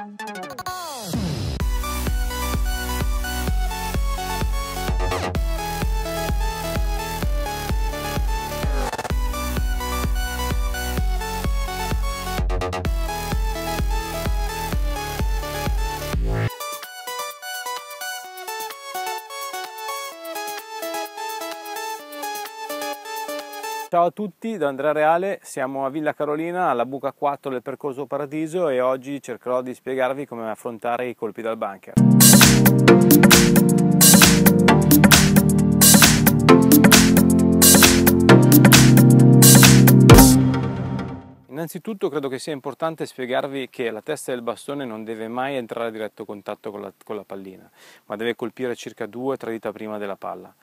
Thank you. Ciao a tutti, da Andrea Reale, siamo a Villa Carolina alla buca 4 del percorso Paradiso e oggi cercherò di spiegarvi come affrontare i colpi dal bunker. Innanzitutto credo che sia importante spiegarvi che la testa del bastone non deve mai entrare a diretto contatto con la, con la pallina, ma deve colpire circa 2-3 dita prima della palla.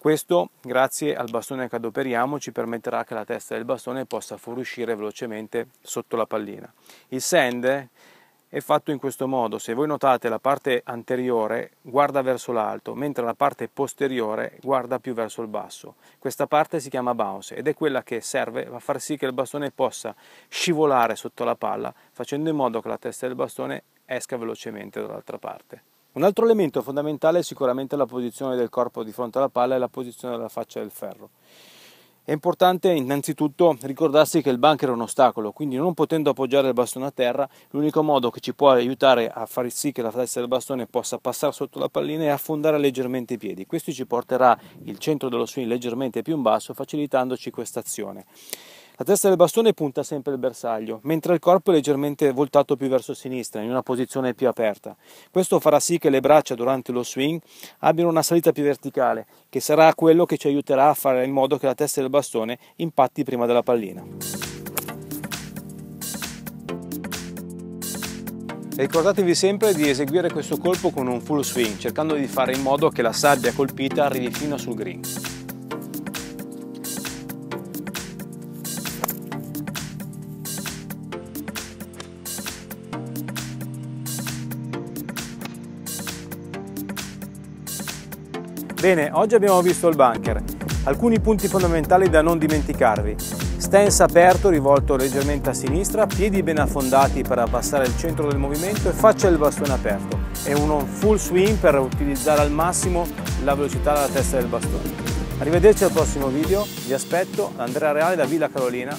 Questo, grazie al bastone che adoperiamo, ci permetterà che la testa del bastone possa fuoriuscire velocemente sotto la pallina. Il send è fatto in questo modo, se voi notate la parte anteriore guarda verso l'alto, mentre la parte posteriore guarda più verso il basso. Questa parte si chiama bounce ed è quella che serve a far sì che il bastone possa scivolare sotto la palla, facendo in modo che la testa del bastone esca velocemente dall'altra parte. Un altro elemento fondamentale è sicuramente la posizione del corpo di fronte alla palla e la posizione della faccia del ferro. È importante innanzitutto ricordarsi che il bunker è un ostacolo, quindi non potendo appoggiare il bastone a terra, l'unico modo che ci può aiutare a far sì che la testa del bastone possa passare sotto la pallina è affondare leggermente i piedi. Questo ci porterà il centro dello swing leggermente più in basso, facilitandoci questa azione. La testa del bastone punta sempre il bersaglio, mentre il corpo è leggermente voltato più verso sinistra, in una posizione più aperta. Questo farà sì che le braccia durante lo swing abbiano una salita più verticale, che sarà quello che ci aiuterà a fare in modo che la testa del bastone impatti prima della pallina. Ricordatevi sempre di eseguire questo colpo con un full swing, cercando di fare in modo che la sabbia colpita arrivi fino sul green. Bene, oggi abbiamo visto il bunker. Alcuni punti fondamentali da non dimenticarvi. Stance aperto rivolto leggermente a sinistra, piedi ben affondati per abbassare il centro del movimento e faccia del bastone aperto. E uno full swing per utilizzare al massimo la velocità della testa del bastone. Arrivederci al prossimo video, vi aspetto, Andrea Reale da Villa Carolina,